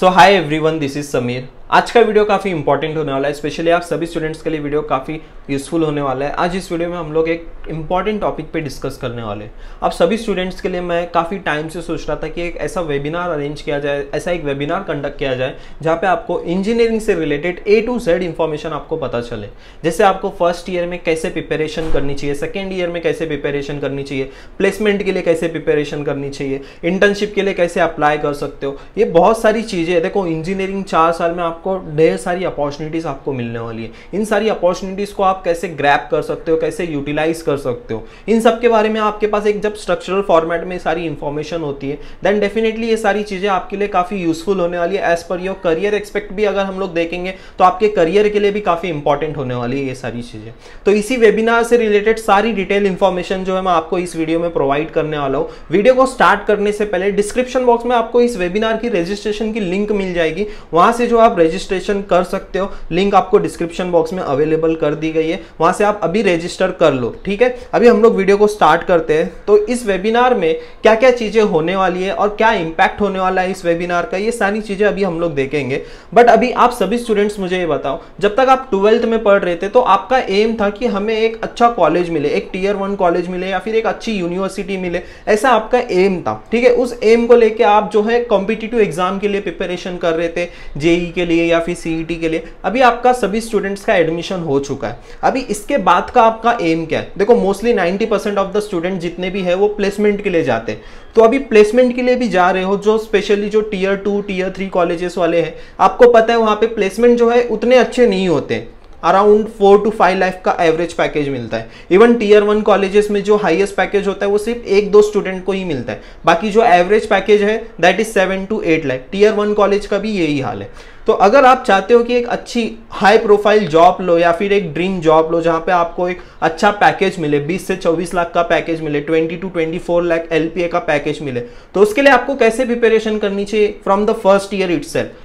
So hi everyone this is Sameer आज का video काफ़ी इंपॉर्टेंट होने वाला है स्पेशली आप सभी स्टूडेंट्स के लिए वीडियो काफ़ी यूजफुल होने वाला है। आज इस वीडियो में हम लोग एक इंपॉर्टेंट टॉपिक पे डिस्कस करने वाले हैं। आप सभी स्टूडेंट्स के लिए मैं काफ़ी टाइम से सोच रहा था कि एक ऐसा वेबिनार अरेंज किया जाए, ऐसा एक वेबिनार कंडक्ट किया जाए, जहाँ पे आपको इंजीनियरिंग से related A to Z information आपको पता चले। जैसे आपको फ़र्स्ट ईयर में कैसे प्रिपेरेशन करनी चाहिए सेकेंड ईयर में कैसे प्रिपेरेशन करनी चाहिए प्लेसमेंट के लिए कैसे प्रिपेरेशन करनी चाहिए इंटर्नशिप के लिए कैसे अप्लाई कर सकते हो। ये बहुत सारी चीज़ें देखो इंजीनियरिंग चार साल में आपको ढेर सारी अपॉर्चुनिटीज़ आपको मिलने वाली है। इन सारी अपॉर्चुनिटीज़ को आप कैसे ग्रैप कर सकते हो, कैसे यूटिलाइज कर सकते हो? इन सब के बारे में आपके पास एक जब स्ट्रक्चरल फॉर्मेट में सारी इंफॉर्मेशन होती है देन डेफिनेटली ये सारी चीज़ें आपके लिए काफ़ी यूजफुल होने वाली है। As per your career expect भी अगर हम लोग देखेंगे तो आपके करियर के लिए भी काफ़ी इंपॉर्टेंट होने वाली है ये सारी चीज़ें। तो इसी वेबिनार से रिलेटेड सारी डिटेल इंफॉर्मेशन जो है मैं आपको इस वीडियो में प्रोवाइड करने वाला हूँ। वीडियो को स्टार्ट करने से पहले डिस्क्रिप्शन बॉक्स में आपको इस वेबिनार की रजिस्ट्रेशन की लिंक मिल जाएगी। वहाँ से जो आप रजिस्ट्रेशन कर सकते हो। लिंक आपको डिस्क्रिप्शन बॉक्स में अवेलेबल कर दी गई है। वहाँ से आप अभी रजिस्टर कर लो, ठीक है? अभी हम लोग वीडियो को स्टार्ट करते हैं। तो इस वेबिनार में क्या क्या चीज़ें होने वाली है और क्या इंपैक्ट होने वाला है इस वेबिनार का, ये सारी चीज़ें अभी हम लोग देखेंगे। बट अभी आप सभी स्टूडेंट्स मुझे ये बताओ, जब तक आप ट्वेल्थ में पढ़ रहे थे तो आपका एम था कि हमें एक अच्छा कॉलेज मिले, एक टीयर वन कॉलेज मिले या फिर एक अच्छी यूनिवर्सिटी मिले, ऐसा आपका एम था, ठीक है? उस एम को लेके आप जो है कॉम्पिटिटिव एग्ज़ाम के लिए प्रिपरेशन कर रहे थे, जेई के लिए या फिर सीईटी के लिए, अभी आपका सभी स्टूडेंट्स का एडमिशन हो चुका है। अभी इसके बाद का आपका एम क्या है? देखो mostly 90 percent of the student जितने भी है, वो प्लेसमेंट के लिए जाते हैं। तो अभी प्लेसमेंट के लिए भी जा रहे हो, जो स्पेशली जो tier two tier three colleges वाले हैं, आपको पता है वहाँ पे प्लेसमेंट जो है, उतने अच्छे नहीं होते। Around four to five lakh का एवरेज पैकेज मिलता है। इवन टीयर वन कॉलेजेस में जो हाईएस्ट पैकेज होता है, वो सिर्फ़ एक दो स्टूडेंट को ही मिलता है। बाकी जो एवरेज पैकेज है that is seven to eight lakh. Tier one college का भी यही हाल है। तो अगर आप चाहते हो कि एक अच्छी हाई प्रोफ़ाइल जॉब लो या फिर एक ड्रीम जॉब लो जहाँ पे आपको एक अच्छा पैकेज मिले 20 से 24 लाख का पैकेज मिले 20 टू 24 लाख एलपीए का पैकेज मिले तो उसके लिए आपको कैसे प्रिपरेशन करनी चाहिए from the first year it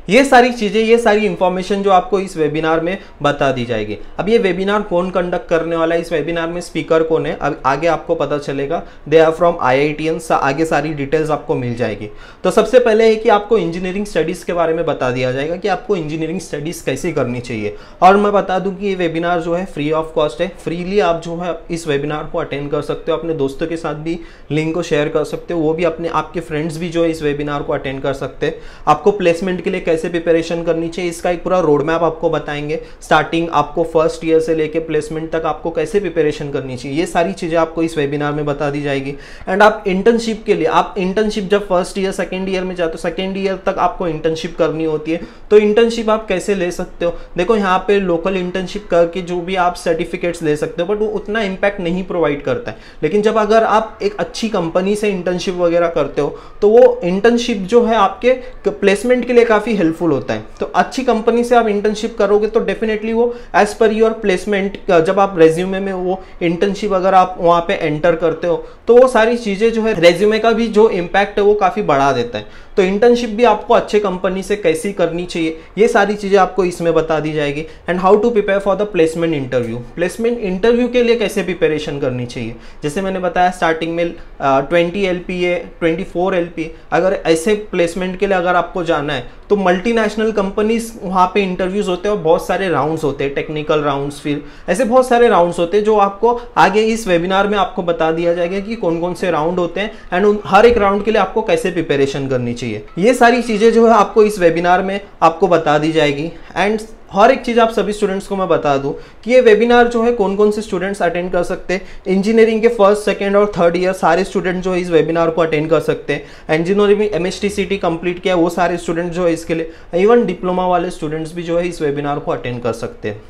ये सारी चीज़ें, ये सारी इंफॉर्मेशन जो आपको इस वेबिनार में बता दी जाएगी। अब ये वेबिनार कौन कंडक्ट करने वाला है? इस वेबिनार में स्पीकर कौन है? अब आगे आपको पता चलेगा दे आर फ्रॉम आई आगे सारी डिटेल्स आपको मिल जाएगी। तो सबसे पहले है कि आपको इंजीनियरिंग स्टडीज़ के बारे में बता दिया जाएगा कि आपको इंजीनियरिंग स्टडीज़ कैसे करनी चाहिए। और मैं बता दूँ कि ये वेबिनार जो है फ्री ऑफ़ कॉस्ट है। फ्रीली आप जो है इस वेबिनार को अटेंड कर सकते हो, अपने दोस्तों के साथ भी लिंक को शेयर कर सकते हो, वो भी अपने आपके फ्रेंड्स भी जो है इस वेबिनार को अटेंड कर सकते हैं। आपको प्लेसमेंट के लिए कैसे प्रिपरेशन करनी चाहिए, इसका एक पूरा रोड मैप आपको बताएँगे। स्टार्टिंग आपको फ़र्स्ट ईयर से लेके प्लेसमेंट तक आपको कैसे प्रिपरेशन करनी चाहिए, ये सारी चीज़ें आपको इस वेबिनार में बता दी जाएगी। एंड आप इंटर्नशिप के लिए, आप इंटर्नशिप जब फ़र्स्ट ईयर सेकेंड ईयर में जाते हो सेकेंड ईयर तक आपको इंटर्नशिप करनी होती है तो इंटर्नशिप आप कैसे ले सकते हो? देखो, यहाँ पे लोकल इंटर्नशिप करके जो भी आप सर्टिफिकेट्स ले सकते हो बट वो उतना इम्पैक्ट नहीं प्रोवाइड करता है। लेकिन जब अगर आप एक अच्छी कंपनी से इंटर्नशिप वगैरह करते हो तो वो इंटर्नशिप जो है आपके प्लेसमेंट के लिए काफ़ी हेल्पफुल होता है। तो अच्छी कंपनी से आप इंटर्नशिप करोगे तो डेफिनेटली वो एज पर योर प्लेसमेंट जब आप रेज्यूमे में वो इंटर्नशिप अगर आप वहाँ पे एंटर करते हो तो वो सारी चीज़ें जो है रेज्यूमे का भी जो इम्पैक्ट है, वो काफ़ी बढ़ा देता है। तो इंटर्नशिप भी आपको अच्छे कंपनी से कैसी करनी चाहिए ये सारी चीज़ें आपको इसमें बता दी जाएगी। And how to prepare for the placement interview placement interview के लिए कैसे प्रिपेरेशन करनी चाहिए? जैसे मैंने बताया स्टार्टिंग में twenty L P twenty four L P अगर ऐसे प्लेसमेंट के लिए अगर आपको जाना है तो मल्टीनेशनल कंपनीज़ वहाँ पे इंटरव्यूज़ होते हैं और बहुत सारे राउंड्स होते हैं टेक्निकल राउंड्स फिर, ऐसे बहुत सारे राउंड्स होते हैं जो आपको आगे इस वेबिनार में आपको बता दिया जाएगा कि कौन कौन से राउंड होते हैं एंड उन, हर एक राउंड के लिए आपको कैसे प्रिपेरेशन करनी चाहिए। ये सारी चीज़ें जो है आपको इस वेबिनार में आपको बता दी जाएगी एंड हर एक चीज़ आप सभी स्टूडेंट्स को मैं बता दूँ कि ये वेबिनार जो है कौन कौन से स्टूडेंट्स अटेंड कर सकते हैं? इंजीनियरिंग के फ़र्स्ट सेकंड और थर्ड ईयर सारे स्टूडेंट जो है इस वेबिनार को अटेंड कर सकते हैं। इंजीनियरिंग में एम एस कंप्लीट किया वो सारे स्टूडेंट जो है इसके लिए इवन डिप्लोमा वाले स्टूडेंट्स भी जो है इस वेबिनार को अटेंड कर सकते हैं।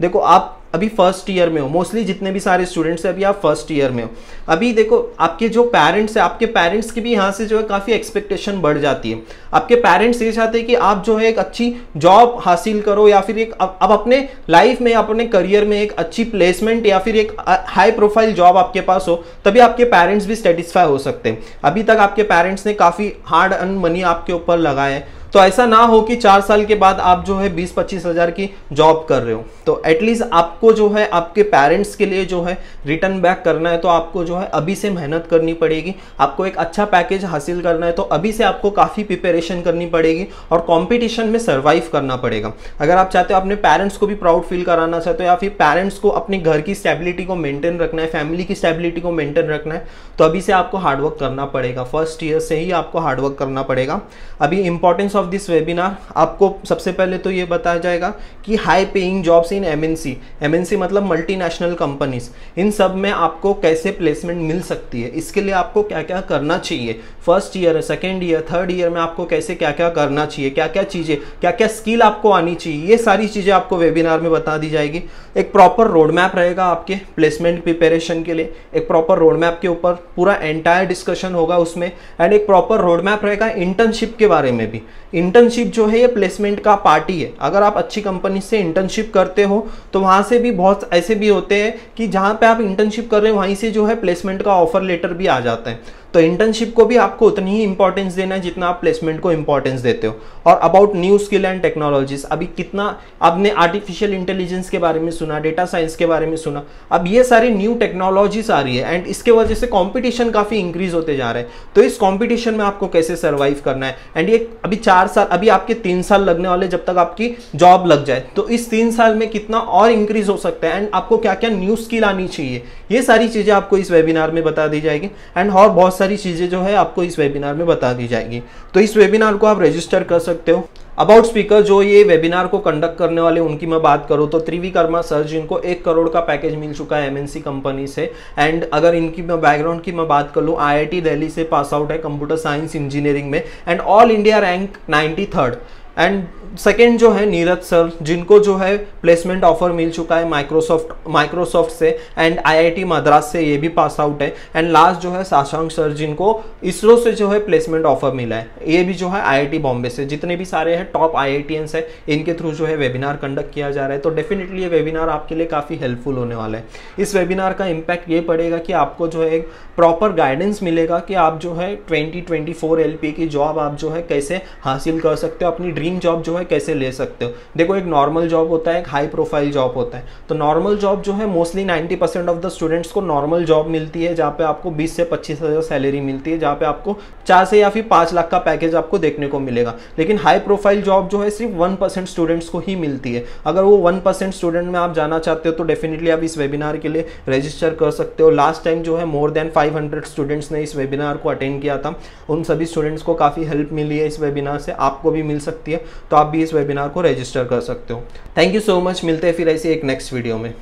देखो, आप अभी फ़र्स्ट ईयर में हो। मोस्टली जितने भी सारे स्टूडेंट्स हैं, अभी आप फ़र्स्ट ईयर में हो। अभी देखो, आपके जो पेरेंट्स हैं, आपके पेरेंट्स की भी यहाँ से जो है काफ़ी एक्सपेक्टेशन बढ़ जाती है। आपके पेरेंट्स ये चाहते हैं कि आप जो है एक अच्छी जॉब हासिल करो या फिर एक अब अपने लाइफ में, अपने करियर में एक अच्छी प्लेसमेंट या फिर एक हाई प्रोफ़ाइल जॉब आपके पास हो, तभी आपके पेरेंट्स भी सेटिस्फाई हो सकते हैं। अभी तक आपके पेरेंट्स ने काफ़ी हार्ड अर्न मनी आपके ऊपर लगाए तो ऐसा ना हो कि चार साल के बाद आप जो है बीस पच्चीस हज़ार की जॉब कर रहे हो। तो एटलीस्ट आपको जो है, आपके पेरेंट्स के लिए जो है रिटर्न बैक करना है तो आपको जो है अभी से मेहनत करनी पड़ेगी। आपको एक अच्छा पैकेज हासिल करना है तो अभी से आपको काफ़ी प्रिपेरेशन करनी पड़ेगी और कॉम्पिटिशन में सर्वाइव करना पड़ेगा। अगर आप चाहते हो अपने पेरेंट्स को भी प्राउड फील कराना चाहते हो या फिर पेरेंट्स को अपने घर की स्टेबिलिटी को मेंटेन रखना है फैमिली की स्टेबिलिटी को मेंटेन रखना है तो अभी से आपको हार्डवर्क करना पड़ेगा। फ़र्स्ट ईयर से ही आपको हार्डवर्क करना पड़ेगा। अभी इंपॉर्टेंस ऑफ़ दिस वेबिनार आपको सबसे पहले तो ये बताया जाएगा कि high paying jobs in MNC MNC मतलब मल्टीनेशनल कंपनीज़ इन सब में आपको कैसे प्लेसमेंट मिल सकती है? इसके लिए आपको क्या क्या करना चाहिए? First year second year third year में आपको कैसे क्या क्या करना चाहिए? क्या क्या चीज़ें क्या क्या स्किल आपको आनी चाहिए? ये सारी चीज़ें आपको वेबिनार में बता दी जाएगी। एक प्रॉपर रोड मैप रहेगा आपके प्लेसमेंट प्रिपेरेशन के लिए। एक प्रॉपर रोड मैप के ऊपर पूरा एंटायर डिस्कशन होगा उसमें। एंड एक प्रॉपर रोड मैप रहेगा इंटर्नशिप के बारे में भी। इंटर्नशिप जो है, ये प्लेसमेंट का पार्टी है। अगर आप अच्छी कंपनी से इंटर्नशिप करते हो तो वहाँ से भी बहुत ऐसे भी होते हैं कि जहाँ पे आप इंटर्नशिप कर रहे हो, वहीं से जो है प्लेसमेंट का ऑफ़र लेटर भी आ जाता है। तो इंटर्नशिप को भी आपको उतनी ही इंपॉर्टेंस देना है जितना आप प्लेसमेंट को इंपॉर्टेंस देते हो। और about new skill and technologies अभी कितना आपने आर्टिफिशियल इंटेलिजेंस के बारे में सुना डेटा साइंस के बारे में सुना, अब ये सारी न्यू टेक्नोलॉजीज़ आ रही है एंड इसके वजह से कॉम्पिटिशन काफ़ी इंक्रीज होते जा रहे हैं। तो इस कॉम्पिटिशन में आपको कैसे सर्वाइव करना है? एंड ये अभी चार साल, अभी आपके तीन साल लगने वाले जब तक आपकी जॉब लग जाए। तो इस तीन साल में कितना और इंक्रीज हो सकता है? एंड आपको क्या क्या न्यू स्किल आनी चाहिए? ये सारी चीज़ें आपको इस वेबिनार में बता दी जाएगी। एंड और बहुत सारी चीज़ें जो है आपको इस वेबिनार में बता दी जाएगी। तो इस वेबिनार को आप रजिस्टर कर सकते हो। अबाउट स्पीकर जो ये वेबिनार को कंडक्ट करने वाले, उनकी मैं बात करूँ तो त्रिविकर्मा सर, जिनको एक करोड़ का पैकेज मिल चुका है एमएनसी कंपनी से। एंड अगर इनकी मैं बैकग्राउंड की मैं बात कर लूँ आईआईटी दिल्ली से पास आउट है कंप्यूटर साइंस इंजीनियरिंग में। And all India rank ninety third and second जो है नीरज सर, जिनको जो है प्लेसमेंट ऑफ़र मिल चुका है माइक्रोसॉफ्ट माइक्रोसॉफ्ट से एंड आईआईटी मद्रास से ये भी पास आउट है। एंड लास्ट जो है साशंक सर जिनको इसरो से जो है प्लेसमेंट ऑफ़र मिला है। ये भी जो है आईआईटी बॉम्बे से। जितने भी सारे हैं टॉप आई है, इनके थ्रू जो है वेबिनार कंडक्ट किया जा रहा है। तो डेफिनेटली ये वेबिनार आपके लिए काफ़ी हेल्पफुल होने वाला है। इस वेबिनार का इम्पैक्ट ये पड़ेगा कि आपको जो है एक प्रॉपर गाइडेंस मिलेगा कि आप जो है ट्वेंटी ट्वेंटी की जॉब आप जो है कैसे हासिल कर सकते हो, अपनी ड्रीम जॉब जो है कैसे ले सकते हो? देखो, एक नॉर्मल जॉब होता है, एक हाई प्रोफ़ाइल जॉब होता है। तो नॉर्मल जॉब जो है mostly 90 percent of the students को नॉर्मल जॉब मिलती है, जहाँ पे आपको 20 से पच्चीस हज़ार सैलरी मिलती है, जहाँ पे आपको चार से या फिर पाँच लाख का पैकेज आपको देखने को मिलेगा। लेकिन हाई प्रोफ़ाइल जॉब जो है, सिर्फ़ वन स्टूडेंट्स को ही मिलती है। अगर वो वन स्टूडेंट में आप जाना चाहते हो तो डेफिनेटली आप इस वेबिनार के लिए रजिस्टर कर सकते हो। लास्ट टाइम जो है मोर देन फाइव स्टूडेंट्स ने इस वेबिनार को अटेंड किया था। उन सभी स्टूडेंट्स को काफ़ी हेल्प मिली है इस वेबिनार से। आपको भी मिल सकती है तो आप भी इस वेबिनार को रजिस्टर कर सकते हो। थैंक यू सो मच मिलते हैं फिर ऐसे एक नेक्स्ट वीडियो में।